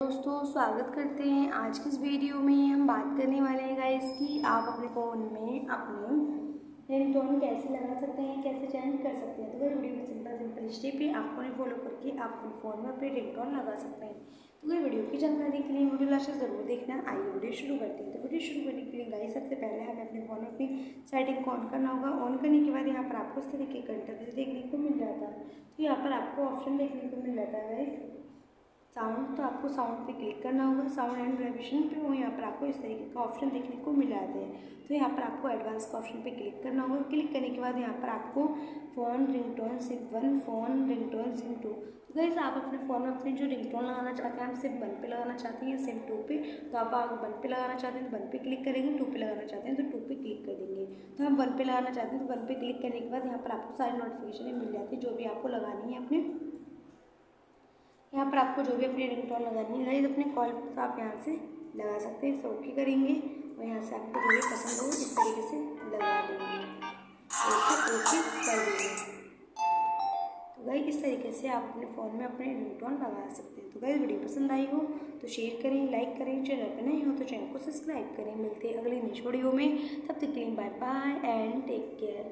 दोस्तों, स्वागत करते हैं आज की इस वीडियो में। हम बात करने वाले हैं गाइस कि आप अपने फ़ोन में अपने रिंगटोन कैसे लगा सकते हैं, कैसे चेंज कर सकते हैं। तो अगर वीडियो में सिंपल सिंपल स्टेप है। आपको नहीं फॉलो करके आप अपने फ़ोन में अपने रिंगटोन लगा सकते हैं। तो अगर वीडियो की जानकारी के लिए वीडियो लास्ट ज़रूर देखना। आइए वीडियो शुरू करते हैं। तो वीडियो शुरू करने के लिए गाइस सबसे पहले हमें अपने फ़ोन में अपनी सेटिंग को ऑन करना होगा। ऑन करने के बाद यहाँ पर आपको इस तरीके का इंटरफेस देखने को मिल जाता है। तो यहाँ पर आपको ऑप्शन देखने को मिल जाता है गाइस साउंड तो आपको साउंड पे क्लिक करना होगा। साउंड एंड वाइब्रेशन पे वो यहाँ पर आपको इस तरीके का ऑप्शन देखने को मिल जाते हैं। तो यहाँ पर आपको एडवांस का ऑप्शन पे क्लिक करना होगा। क्लिक करने के बाद यहाँ पर आपको phone, ringtone SIM one phone, ringtone, SIM two. तो आप अपने फ़ोन में अपनी जो रिंगटोन लगाना चाहते हैं, आप सिम वन पे लगाना चाहते हैं सिम टू पे तो आप अगर वन पे लगाना चाहते हैं तो वन पे क्लिक करेंगे, टू पे लगाना चाहते हैं तो टू पे क्लिक कर देंगे। तो हम वन पे लगाना चाहते हैं तो वन पे क्लिक करने के बाद यहाँ पर आपको सारी नोटिफिकेशन मिल जाती है, जो भी आपको लगानी है अपने यहाँ पर आपको जो भी अपनी रिंगटोन लगानी है अपने कॉल तो आप यहाँ से लगा सकते हैं ओके करेंगे और यहाँ से आपको जो भी पसंद हो इस तरीके से लगा देंगे। ओके कर देंगे। तो भाई इस तरीके से आप अपने फ़ोन में अपने रिंगटोन लगा सकते हैं। तो भाई वीडियो पसंद आई हो तो शेयर करें लाइक करें चैनल पर नहीं हो तो चैनल को सब्सक्राइब करें। मिलते हैं अगली नेक्स्ट वीडियो में। तब तक के लिए bye bye and take care